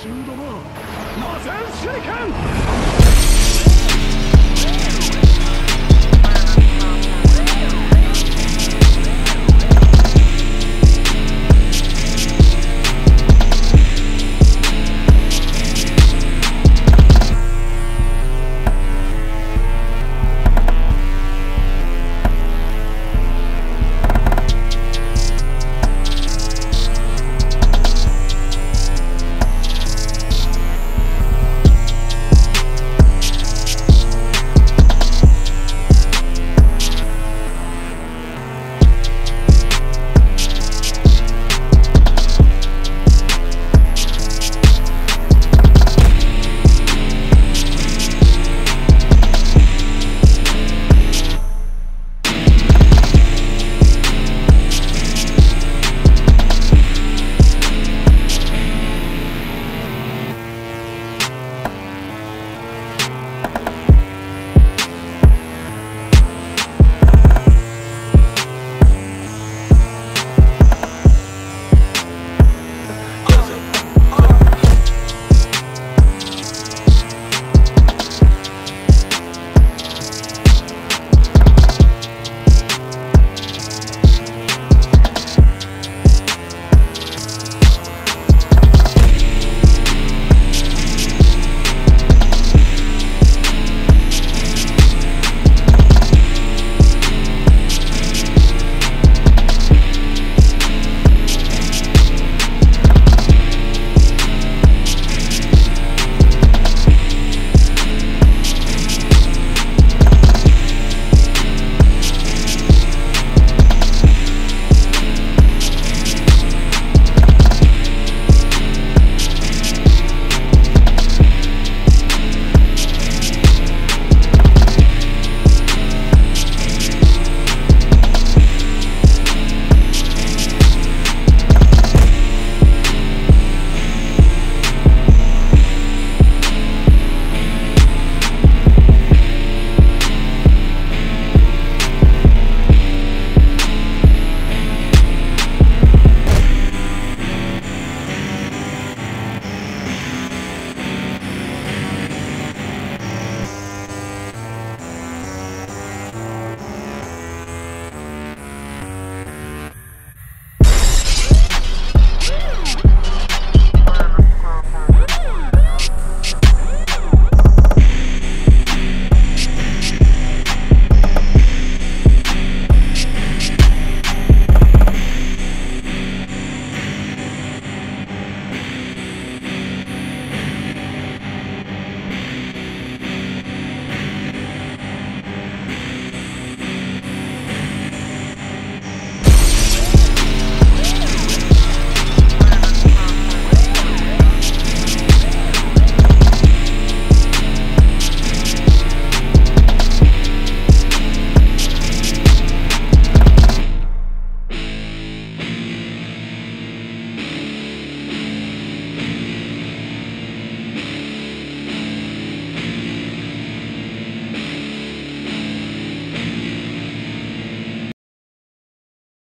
神殿魔戦手裏剣